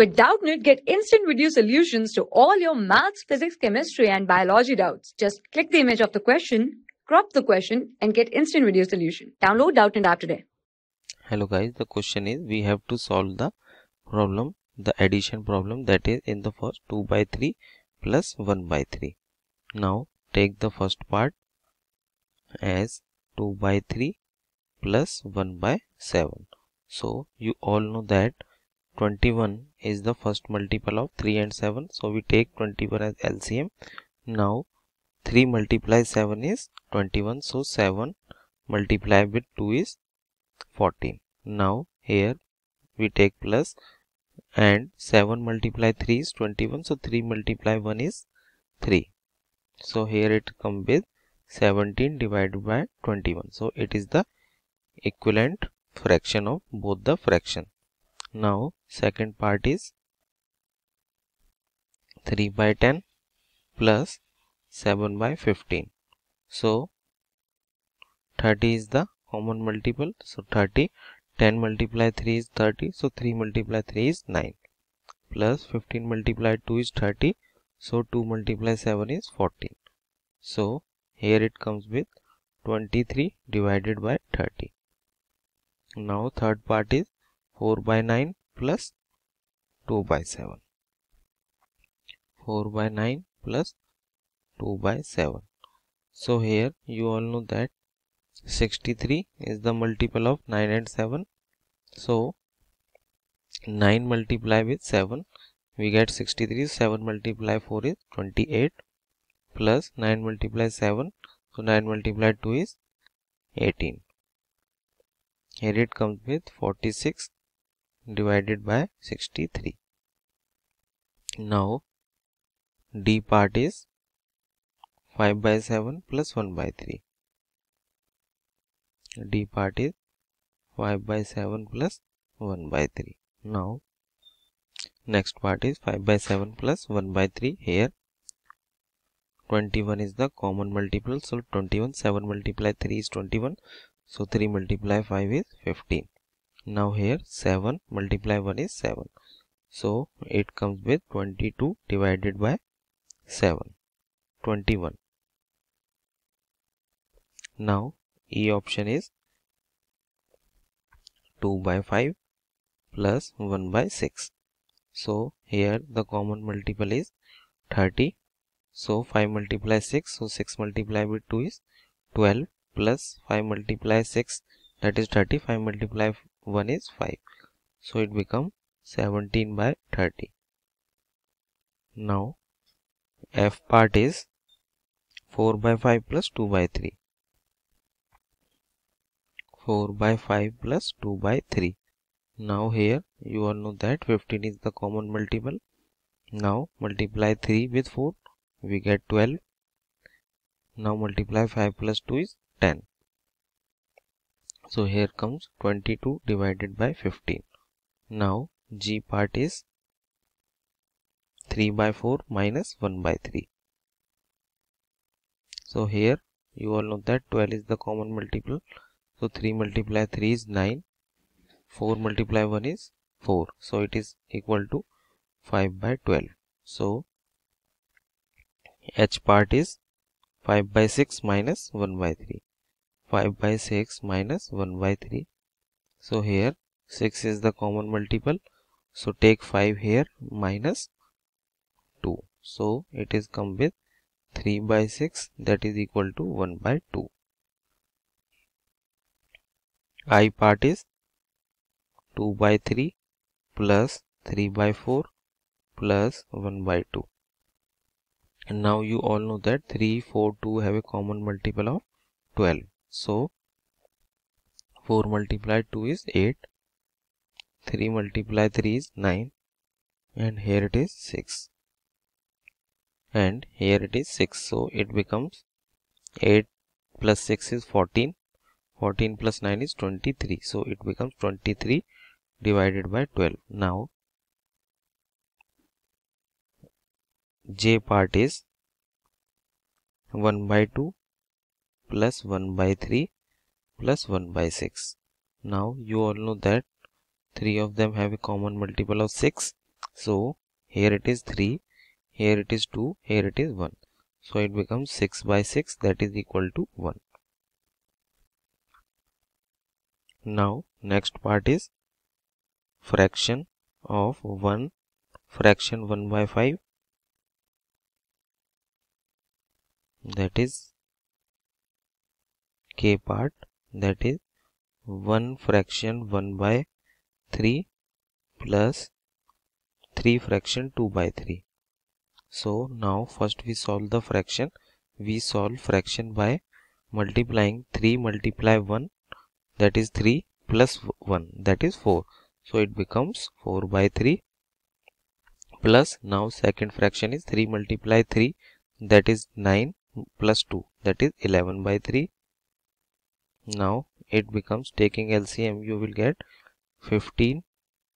With Doubtnut, get instant video solutions to all your maths, physics, chemistry, and biology doubts. Just click the image of the question, crop the question, and get instant video solution. Download Doubtnut app today. Hello guys, the question is we have to solve the problem, the addition problem that is in the first 2 by 3 plus 1 by 3. Now take the first part as 2 by 3 plus 1 by 7. So you all know that 21 is the first multiple of 3 and 7 so we take 21 as LCM now 3 multiply 7 is 21 so 7 multiplied with 2 is 14 now here we take plus and 7 multiply 3 is 21 so 3 multiply 1 is 3 so here it comes with 17 divided by 21 so it is the equivalent fraction of both the fraction now second part is 3 by 10 plus 7 by 15. So 30 is the common multiple. So 30 10 multiply 3 is 30. So 3 multiply 3 is 9 plus 15 multiply 2 is 30. So 2 multiply 7 is 14. So here it comes with 23 divided by 30. Now third part is 4 by 9 plus 2 by 7 4 by 9 plus 2 by 7 so here you all know that 63 is the multiple of 9 and 7 so 9 multiply with 7 we get 63 7 multiply 4 is 28 plus 9 multiply 7 so 9 multiply 2 is 18 here it comes with 46 divided by 63 now d part is 5 by 7 plus 1 by 3 d part is 5 by 7 plus 1 by 3 now next part is 5 by 7 plus 1 by 3 here. 21 is the common multiple so 21 7 multiply 3 is 21 so 3 multiply 5 is 15 now here 7 multiply 1 is 7 so it comes with 22 divided by 7 21 now E option is 2 by 5 plus 1 by 6 so here the common multiple is 30 so 5 multiply 6 so 6 multiply with 2 is 12 plus 5 multiply 6 that is 35 multiply 1 is 5 so it become 17 by 30 now f part is 4 by 5 plus 2 by 3 4 by 5 plus 2 by 3 now here you all know that 15 is the common multiple. Now multiply 3 with 4 we get 12 now multiply 5 plus 2 is 10 so here comes 22 divided by 15 now g part is 3 by 4 minus 1 by 3 so here you all know that 12 is the common multiple. So 3 multiply 3 is 9 4 multiply 1 is 4 so it is equal to 5 by 12 so h part is 5 by 6 minus 1 by 3 5 by 6 minus 1 by 3 so here 6 is the common multiple. So take 5 here minus 2 so it is come with 3 by 6 that is equal to 1 by 2 i part is 2 by 3 plus 3 by 4 plus 1 by 2 and now you all know that 3 4 2 have a common multiple of 12 so 4 multiplied 2 is 8. 3 multiplied 3 is 9. And here it is 6. And here it is 6. So it becomes 8 plus 6 is 14. 14 plus 9 is 23. So it becomes 23 divided by 12. Now J part is 1 by 2 plus 1 by 3 plus 1 by 6. Now you all know that three of them have a common multiple of 6. so here it is 3 here it is 2 here it is 1 so it becomes 6 by 6 that is equal to 1 now next part is fraction of 1 fraction 1 by 5 that is k part that is 1 fraction 1 by 3 plus 3 fraction 2 by 3 so now first we solve the fraction. We solve fraction by multiplying 3 multiply 1 that is 3 plus 1 that is 4 so it becomes 4 by 3 plus now second fraction is 3 multiply 3 that is 9 plus 2 that is 11 by 3 now it becomes taking LCM you will get 15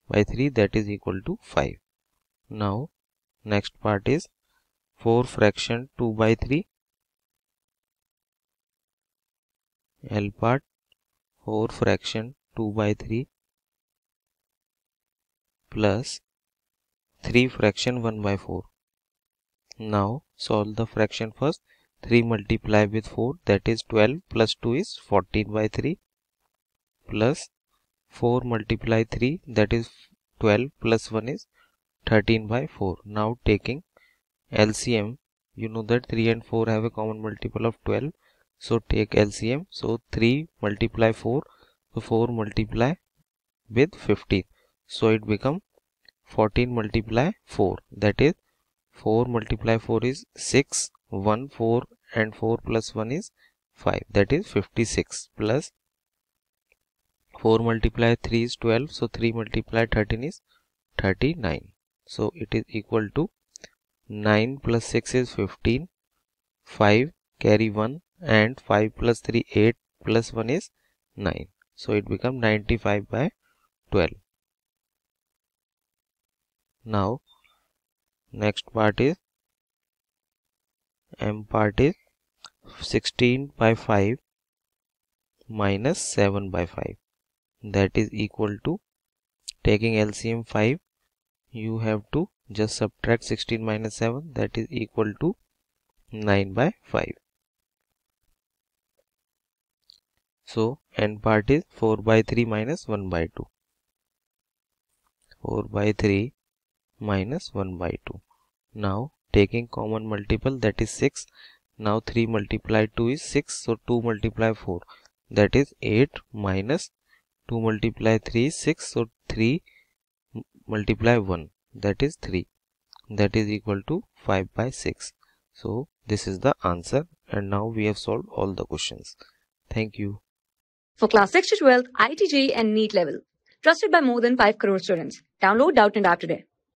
by 3 that is equal to 5 now next part is 4 fraction 2 by 3 L part 4 fraction 2 by 3 plus 3 fraction 1 by 4 now solve the fraction first 3 multiply with 4 that is 12 plus 2 is 14 by 3 plus 4 multiply 3 that is 12 plus 1 is 13 by 4 now taking LCM you know that 3 and 4 have a common multiple of 12 so take LCM so 3 multiply 4 so 4 multiply with 15 so it become 14 multiply 4 that is 4 multiply 4 is 6 1 4 and 4 plus 1 is 5 that is 56 plus 4 multiply 3 is 12 so 3 multiply 13 is 39 so it is equal to 9 plus 6 is 15. 5 carry 1 and 5 plus 3 8 plus 1 is 9. So it becomes 95 by 12. Now next part is M part is 16 by 5 minus 7 by 5 that is equal to taking LCM 5 you have to just subtract 16 minus 7 that is equal to 9 by 5 so n part is 4 by 3 minus 1 by 2 4 by 3 minus 1 by 2 now taking common multiple that is 6 now 3 multiply 2 is 6 so 2 multiply 4 that is 8 minus 2 multiply 3 is 6 so 3 multiply 1 that is 3 that is equal to 5 by 6 so this is the answer and now we have solved all the questions. Thank you. For class 6 to 12 IIT and NEET level. Trusted by more than 5 crore students. Download Doubtnut app today